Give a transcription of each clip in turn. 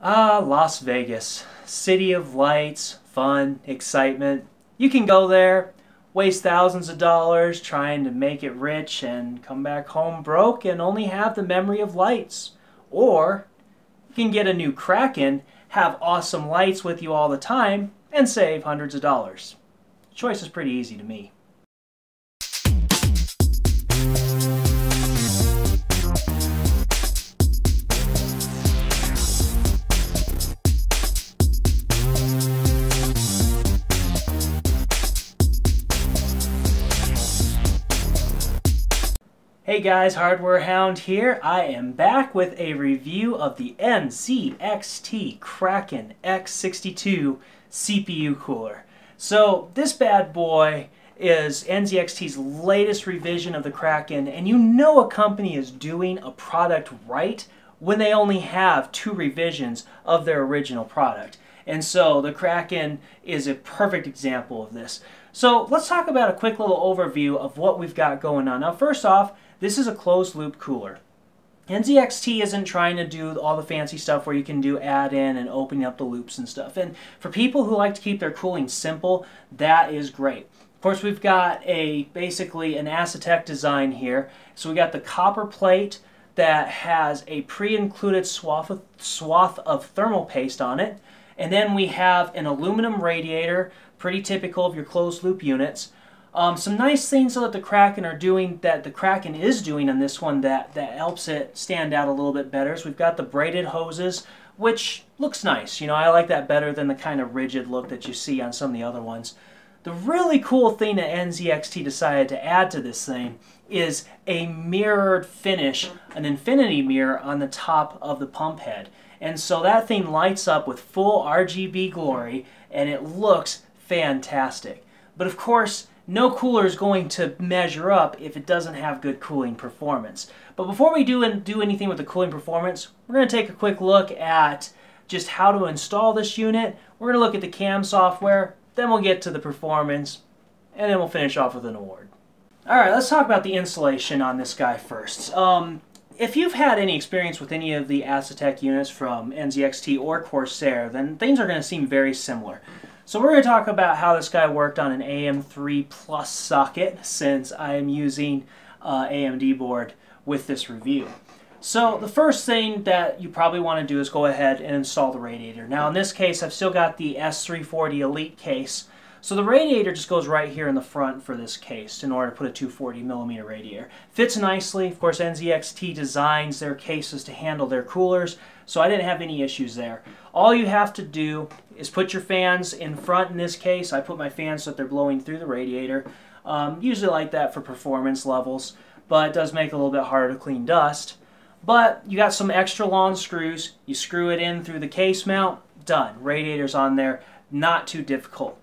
Ah, Las Vegas. City of lights, fun, excitement. You can go there, waste thousands of dollars trying to make it rich and come back home broke and only have the memory of lights. Or you can get a new Kraken, have awesome lights with you all the time, and save hundreds of dollars. choice is pretty easy to me. Hey guys, Hardware Hound here. I am back with a review of the NZXT Kraken X62 CPU cooler. So this bad boy is NZXT's latest revision of the Kraken, and you know a company is doing a product right when they only have two revisions of their original product. And so the Kraken is a perfect example of this. So let's talk about a quick little overview of what we've got going on. Now first off, this is a closed loop cooler. NZXT isn't trying to do all the fancy stuff where you can do add-in and opening up the loops and stuff. And for people who like to keep their cooling simple, that is great. Of course, we've got a basically an Asetek design here. So we got the copper plate that has a pre-included swath swath of thermal paste on it. And then we have an aluminum radiator, pretty typical of your closed loop units. Um, some nice things that the Kraken are doing, that the Kraken is doing on this one that, that helps it stand out a little bit better is we've got the braided hoses, which looks nice. You know, I like that better than the kind of rigid look that you see on some of the other ones. The really cool thing that NZXT decided to add to this thing is a mirrored finish, an infinity mirror on the top of the pump head. And so that thing lights up with full RGB glory and it looks fantastic. But of course, no cooler is going to measure up if it doesn't have good cooling performance. But before we do, do anything with the cooling performance, we're going to take a quick look at just how to install this unit. We're going to look at the CAM software, then we'll get to the performance, and then we'll finish off with an award. Alright, let's talk about the installation on this guy first. Um, if you've had any experience with any of the Asetek units from NZXT or Corsair, then things are going to seem very similar. So we're going to talk about how this guy worked on an AM3 Plus socket since I am using uh, AMD board with this review. So the first thing that you probably want to do is go ahead and install the radiator. Now in this case I've still got the S340 Elite case so the radiator just goes right here in the front for this case in order to put a 240 millimeter radiator. Fits nicely. Of course, NZXT designs their cases to handle their coolers, so I didn't have any issues there. All you have to do is put your fans in front in this case. I put my fans so that they're blowing through the radiator. Um, usually like that for performance levels, but it does make it a little bit harder to clean dust. But you got some extra long screws. You screw it in through the case mount, done. Radiator's on there, not too difficult.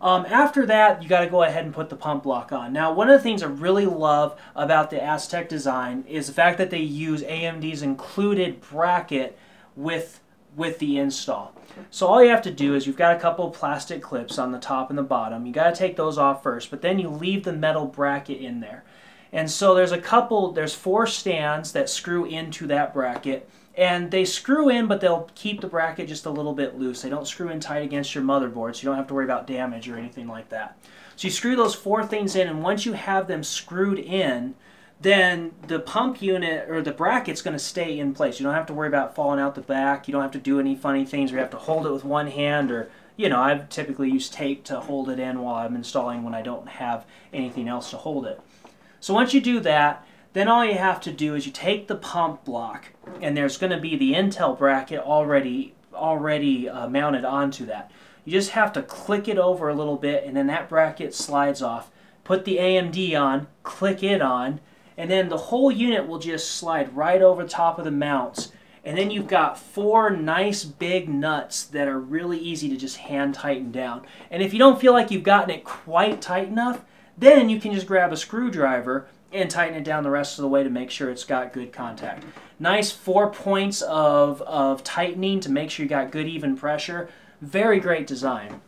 Um, after that, you got to go ahead and put the pump block on. Now, one of the things I really love about the Asetek design is the fact that they use AMD's included bracket with with the install. So all you have to do is you've got a couple plastic clips on the top and the bottom. You got to take those off first, but then you leave the metal bracket in there. And so there's a couple, there's four stands that screw into that bracket. And they screw in, but they'll keep the bracket just a little bit loose. They don't screw in tight against your motherboard, so you don't have to worry about damage or anything like that. So you screw those four things in, and once you have them screwed in, then the pump unit or the bracket's going to stay in place. You don't have to worry about falling out the back. You don't have to do any funny things where you have to hold it with one hand or, you know, I typically use tape to hold it in while I'm installing when I don't have anything else to hold it. So once you do that, then all you have to do is you take the pump block, and there's going to be the Intel bracket already already uh, mounted onto that. You just have to click it over a little bit, and then that bracket slides off. Put the AMD on, click it on, and then the whole unit will just slide right over top of the mounts. And then you've got four nice big nuts that are really easy to just hand tighten down. And if you don't feel like you've gotten it quite tight enough, then you can just grab a screwdriver and tighten it down the rest of the way to make sure it's got good contact. Nice four points of, of tightening to make sure you got good even pressure. Very great design.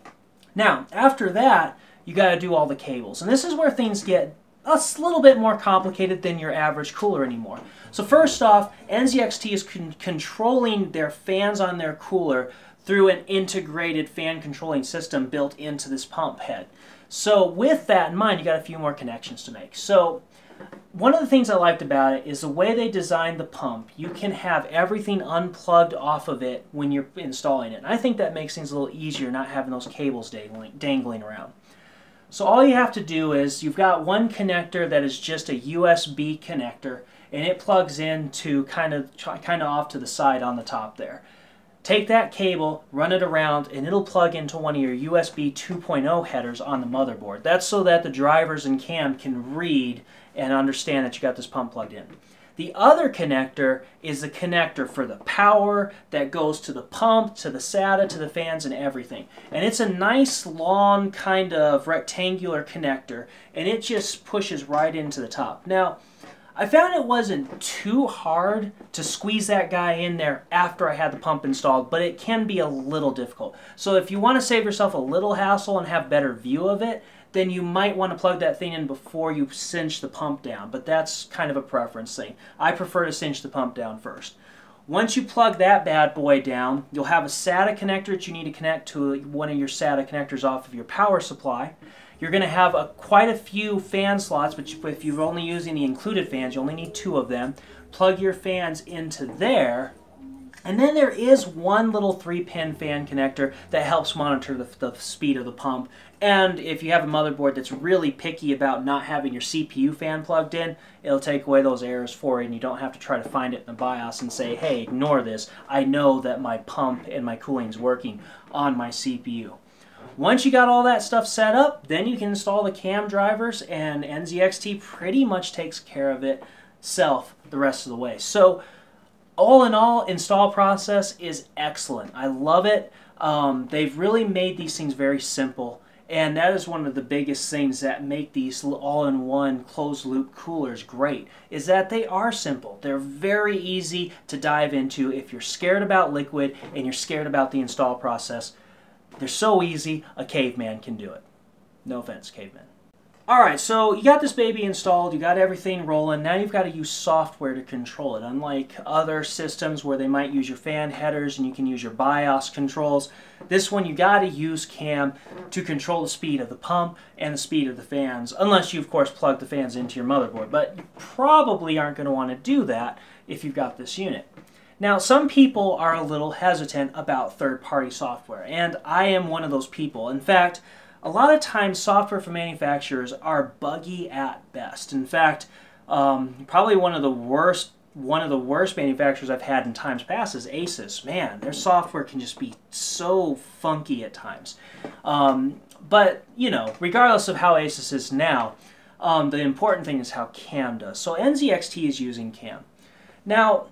Now, after that, you got to do all the cables. And this is where things get a little bit more complicated than your average cooler anymore. So first off, NZXT is con controlling their fans on their cooler through an integrated fan controlling system built into this pump head. So with that in mind, you got a few more connections to make. So one of the things I liked about it is the way they designed the pump. You can have everything unplugged off of it when you're installing it. And I think that makes things a little easier not having those cables dangling, dangling around. So all you have to do is you've got one connector that is just a USB connector and it plugs into kind of kind of off to the side on the top there. Take that cable, run it around, and it'll plug into one of your USB 2.0 headers on the motherboard. That's so that the drivers and cam can read and understand that you got this pump plugged in. The other connector is the connector for the power that goes to the pump, to the SATA, to the fans, and everything. And it's a nice long kind of rectangular connector, and it just pushes right into the top. Now, I found it wasn't too hard to squeeze that guy in there after I had the pump installed, but it can be a little difficult. So if you want to save yourself a little hassle and have better view of it, then you might want to plug that thing in before you cinch the pump down, but that's kind of a preference thing. I prefer to cinch the pump down first. Once you plug that bad boy down, you'll have a SATA connector that you need to connect to one of your SATA connectors off of your power supply. You're going to have a, quite a few fan slots, but if you're only using the included fans, you only need two of them. Plug your fans into there, and then there is one little three pin fan connector that helps monitor the, the, speed of the pump. And if you have a motherboard that's really picky about not having your CPU fan plugged in, it'll take away those errors for you and you don't have to try to find it in the BIOS and say, hey, ignore this. I know that my pump and my cooling is working on my CPU. Once you got all that stuff set up, then you can install the cam drivers and NZXT pretty much takes care of it self the rest of the way. So all in all, install process is excellent. I love it. Um, they've really made these things very simple. And that is one of the biggest things that make these all-in-one closed-loop coolers great, is that they are simple. They're very easy to dive into if you're scared about liquid and you're scared about the install process. They're so easy, a caveman can do it. No offense, caveman. Alright, so you got this baby installed, you got everything rolling, now you've got to use software to control it. Unlike other systems where they might use your fan headers and you can use your BIOS controls, this one you got to use CAM to control the speed of the pump and the speed of the fans, unless you of course plug the fans into your motherboard. But you probably aren't going to want to do that if you've got this unit. Now, some people are a little hesitant about third-party software, and I am one of those people. In fact, a lot of times software from manufacturers are buggy at best. In fact, um, probably one of the worst one of the worst manufacturers I've had in times past is Asus. Man, their software can just be so funky at times. Um, but, you know, regardless of how Asus is now, um, the important thing is how CAM does. So NZXT is using CAM. Now,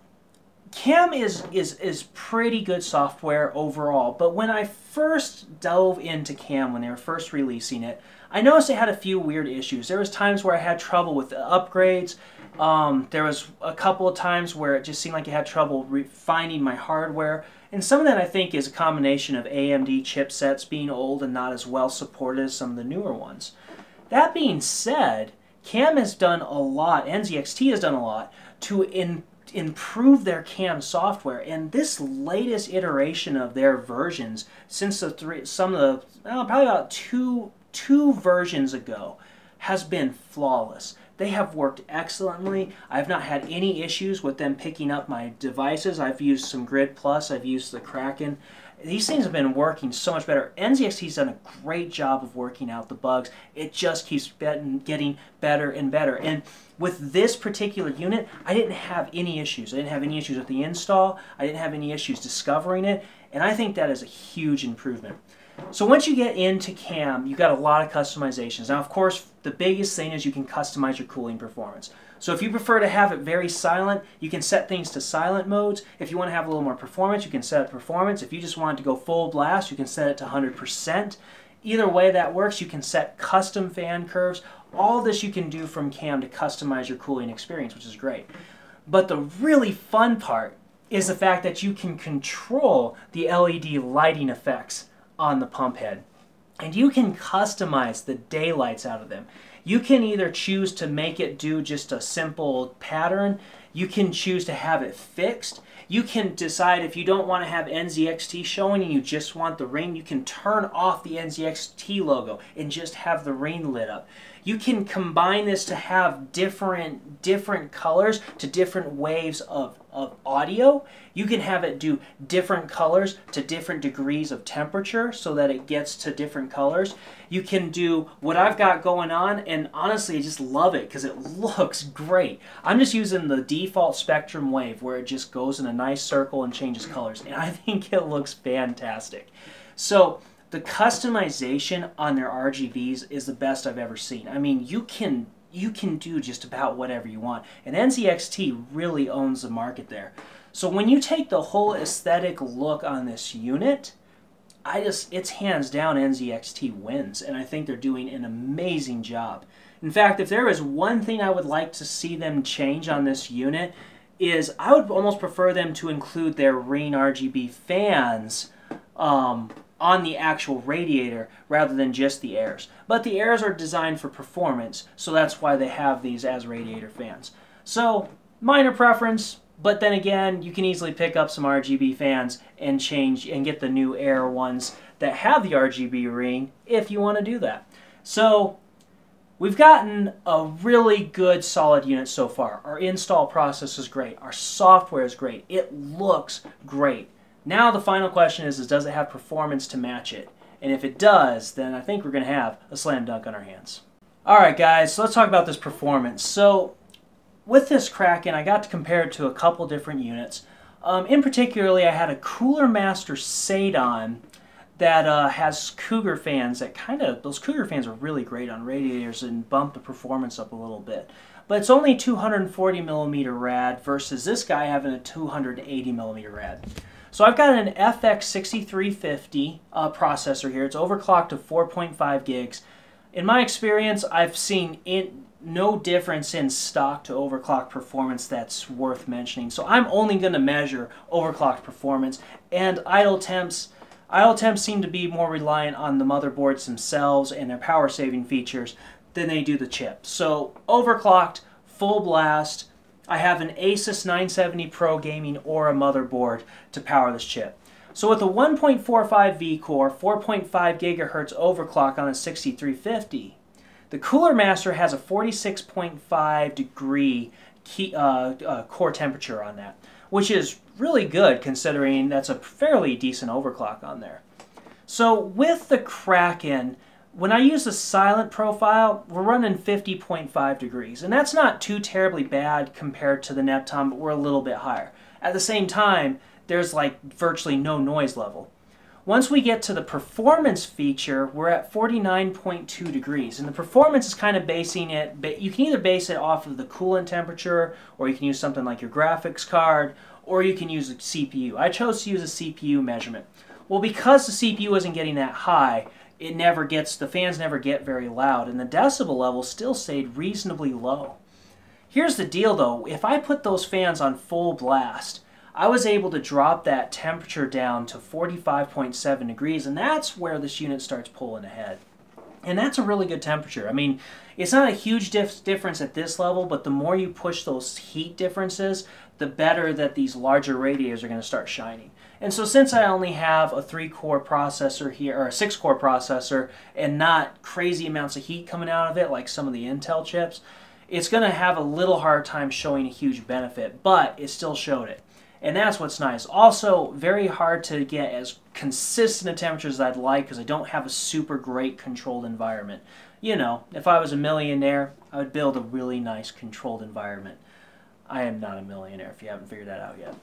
CAM is, is, is pretty good software overall, but when I first dove into CAM, when they were first releasing it, I noticed it had a few weird issues. There was times where I had trouble with the upgrades. Um, there was a couple of times where it just seemed like it had trouble finding my hardware. And some of that I think is a combination of AMD chipsets being old and not as well supported as some of the newer ones. That being said, CAM has done a lot, NZXT has done a lot, to in improve their CAM software. And this latest iteration of their versions, since the three, some of the well, probably about two two versions ago, has been flawless. They have worked excellently. I've not had any issues with them picking up my devices. I've used some Grid Plus. I've used the Kraken these things have been working so much better. NZXT's done a great job of working out the bugs. It just keeps getting better and better. And with this particular unit, I didn't have any issues. I didn't have any issues with the install. I didn't have any issues discovering it. And I think that is a huge improvement. So once you get into CAM, you've got a lot of customizations. Now, of course, the biggest thing is you can customize your cooling performance. So if you prefer to have it very silent, you can set things to silent modes. If you want to have a little more performance, you can set it performance. If you just want it to go full blast, you can set it to 100%. Either way that works, you can set custom fan curves. All this you can do from CAM to customize your cooling experience, which is great. But the really fun part is the fact that you can control the LED lighting effects on the pump head. And you can customize the daylights out of them. You can either choose to make it do just a simple pattern, you can choose to have it fixed, you can decide if you don't want to have NZXT showing and you just want the ring, you can turn off the NZXT logo and just have the ring lit up. You can combine this to have different different colors to different waves of, of audio. You can have it do different colors to different degrees of temperature so that it gets to different colors. You can do what I've got going on and honestly I just love it because it looks great. I'm just using the default spectrum wave where it just goes in a nice circle and changes colors and I think it looks fantastic. So the customization on their RGBs is the best I've ever seen. I mean, you can you can do just about whatever you want. And NZXT really owns the market there. So when you take the whole aesthetic look on this unit, I just it's hands down NZXT wins and I think they're doing an amazing job. In fact, if there is one thing I would like to see them change on this unit is I would almost prefer them to include their Rain RGB fans um, on the actual radiator rather than just the Aers. But the Aers are designed for performance, so that's why they have these as radiator fans. So, minor preference, but then again, you can easily pick up some RGB fans and change and get the new Aer ones that have the RGB ring if you want to do that. So, We've gotten a really good solid unit so far. Our install process is great. Our software is great. It looks great. Now the final question is, is does it have performance to match it? And if it does, then I think we're going to have a slam dunk on our hands. Alright guys, so let's talk about this performance. So with this Kraken, I got to compare it to a couple different units. Um, in particularly, I had a Cooler Master Seidon that uh, has Cougar fans that kind of, those Cougar fans are really great on radiators and bump the performance up a little bit. But it's only 240 millimeter rad versus this guy having a 280 millimeter rad. So I've got an FX6350 uh, processor here. It's overclocked to 4.5 gigs. In my experience, I've seen in, no difference in stock to overclock performance that's worth mentioning. So I'm only going to measure overclocked performance and idle temps. Idle temps seem to be more reliant on the motherboards themselves and their power saving features than they do the chip. So overclocked, full blast, I have an Asus 970 Pro Gaming Aura motherboard to power this chip. So with a 1.45 V-core, 4.5 gigahertz overclock on a 6350, the Cooler Master has a 46.5 degree key, uh, uh, core temperature on that, which is really good considering that's a fairly decent overclock on there. So with the Kraken, when I use the silent profile, we're running 50.5 degrees, and that's not too terribly bad compared to the Neptune, but we're a little bit higher. At the same time, there's like virtually no noise level. Once we get to the performance feature, we're at 49.2 degrees. And the performance is kind of basing it, but you can either base it off of the coolant temperature, or you can use something like your graphics card, or you can use a CPU. I chose to use a CPU measurement. Well, because the CPU isn't getting that high, it never gets, the fans never get very loud, and the decibel level still stayed reasonably low. Here's the deal though, if I put those fans on full blast, I was able to drop that temperature down to 45.7 degrees, and that's where this unit starts pulling ahead. And that's a really good temperature. I mean, it's not a huge dif difference at this level, but the more you push those heat differences, the better that these larger radiators are going to start shining. And so since I only have a three core processor here, or a six core processor, and not crazy amounts of heat coming out of it like some of the Intel chips, it's going to have a little hard time showing a huge benefit, but it still showed it. And that's what's nice. Also, very hard to get as consistent a temperatures as I'd like because I don't have a super great controlled environment. You know, if I was a millionaire, I would build a really nice controlled environment. I am not a millionaire if you haven't figured that out yet.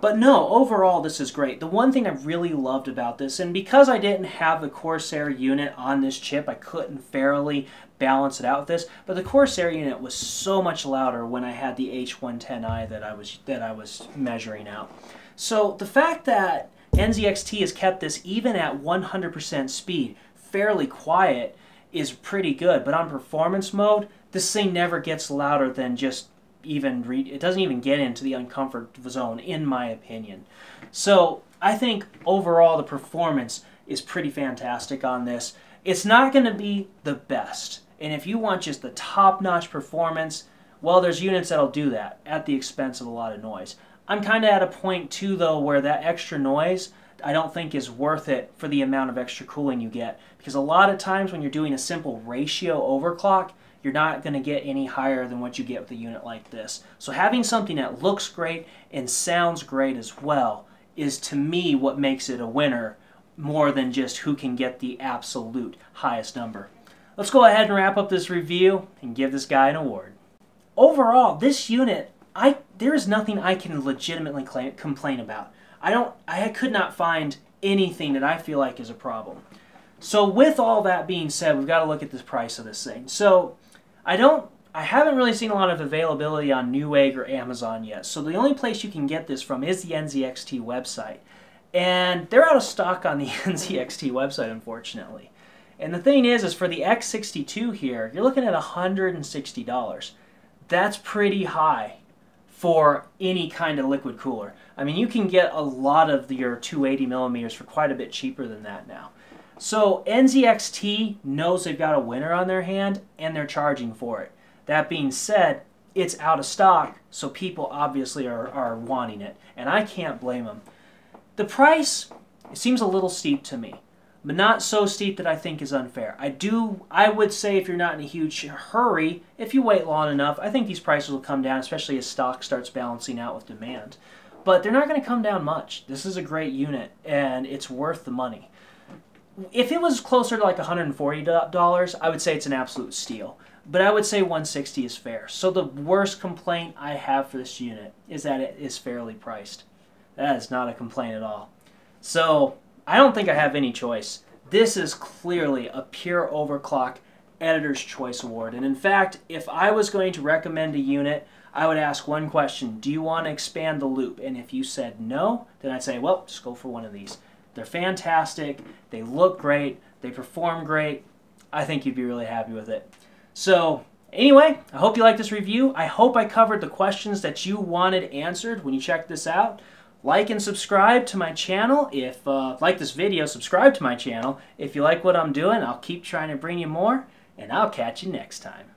But no, overall this is great. The one thing I really loved about this, and because I didn't have the Corsair unit on this chip, I couldn't fairly balance it out with this, but the Corsair unit was so much louder when I had the H110i that I was that I was measuring out. So the fact that NZXT has kept this even at 100% speed fairly quiet is pretty good, but on performance mode, this thing never gets louder than just even read it doesn't even get into the uncomfort zone in my opinion so i think overall the performance is pretty fantastic on this It's not going to be the best. And if you want just the top-notch performance, well, there's units that'll do that at the expense of a lot of noise. I'm kind of at a point too, though, where that extra noise I don't think is worth it for the amount of extra cooling you get. Because a lot of times when you're doing a simple ratio overclock, you're not going to get any higher than what you get with a unit like this. So having something that looks great and sounds great as well is to me what makes it a winner more than just who can get the absolute highest number. Let's go ahead and wrap up this review and give this guy an award. Overall, this unit, I there is nothing I can legitimately claim, complain about. I don't I could not find anything that I feel like is a problem. So with all that being said, we've got to look at the price of this thing. So I don't I haven't really seen a lot of availability on Newegg or Amazon yet. So the only place you can get this from is the NZXT website. And they're out of stock on the NZXT website, unfortunately. And the thing is, is for the X62 here, you're looking at $160. That's pretty high for any kind of liquid cooler. I mean, you can get a lot of your 280 millimeters for quite a bit cheaper than that now. So NZXT knows they've got a winner on their hand and they're charging for it. That being said, it's out of stock, so people obviously are, are wanting it, and I can't blame them. The price it seems a little steep to me, but not so steep that I think is unfair. I do I would say if you're not in a huge hurry, if you wait long enough, I think these prices will come down, especially as stock starts balancing out with demand. But they're not going to come down much. This is a great unit, and it's worth the money if it was closer to like $140, I would say it's an absolute steal. But I would say 160 is fair. So the worst complaint I have for this unit is that it is fairly priced. That is not a complaint at all. So I don't think I have any choice. This is clearly a pure overclock editor's choice award. And in fact, if I was going to recommend a unit, I would ask one question. Do you want to expand the loop? And if you said no, then I'd say, well, just go for one of these. They're fantastic. They look great. They perform great. I think you'd be really happy with it. So anyway, I hope you like this review. I hope I covered the questions that you wanted answered when you checked this out. Like and subscribe to my channel. If uh, like this video, subscribe to my channel. If you like what I'm doing, I'll keep trying to bring you more, and I'll catch you next time.